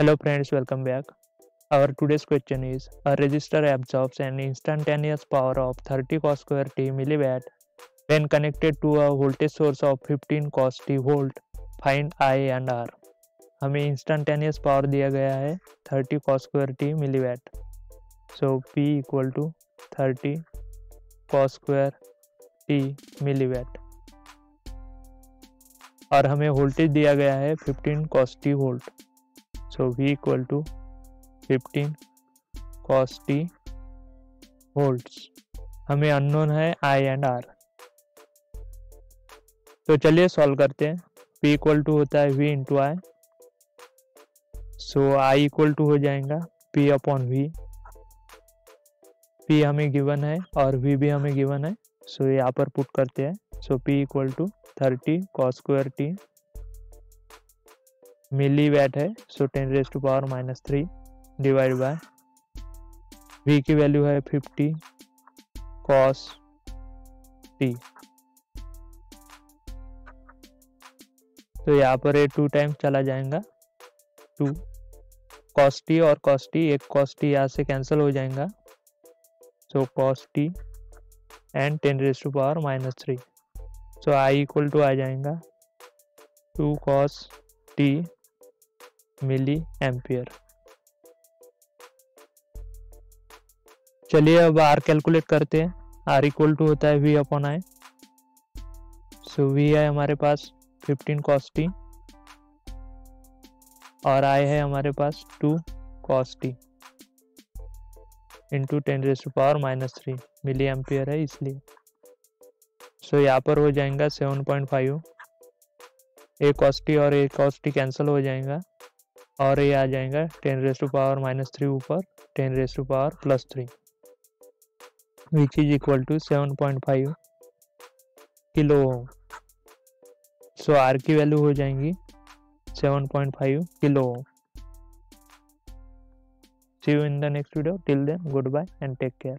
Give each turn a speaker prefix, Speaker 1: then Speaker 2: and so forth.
Speaker 1: Hello friends, welcome back. Our today's question is a resistor absorbs an instantaneous power of 30 cos square t milliwatt when connected to a voltage source of 15 cos t volt. Find I and R. हमें instantaneous power दिया गया है 30 cos square t milliwatt. So P equal to 30 cos square t milliwatt. और हमें voltage दिया गया है 15 cos t volt so v equal to 15 cos t volts हमें अननोन है i एंड r. तो चलिए सॉल्व करते हैं। P इक्वल टू होता है v into I so I equal to हो जाएगा p अपॉन v. P हमें गिवन है और v भी हमें गिवन है। सो so, यहाँ पर पुट करते हैं। So p equal to thirty cos square t milli watt है so ten raise to power minus three divide by v की वैल्यू है फिफ्टी कॉस टी तो यहाँ पर ये टू टाइम चला जाएगा टू कॉस टी और कॉस टी एक कॉस टी यहाँ से कैंसिल हो जाएगा so cos t and ten raise to power minus three so I equal to आ जाएगा two cos t milli ampere. चलिए अब आर कैलकुलेट करते हैं। आर इक्वल टू होता है v upon I so v है हमारे पास 15 कॉस टी और आई है हमारे पास two cos t into ten raise to power minus three milli ampere है इसलिए। सो so, यहाँ पर हो जाएगा 7.5 ए कॉस्टी और ए कॉस्टी कैंसिल हो जाएगा। और ये आ जाएगा ten raise to power minus three ऊपर, ten raise to power plus three which is equal to seven point five kilo ohm. So R की वैल्यू हो जाएँगी seven point five kilo see you in the next video till then good bye and take care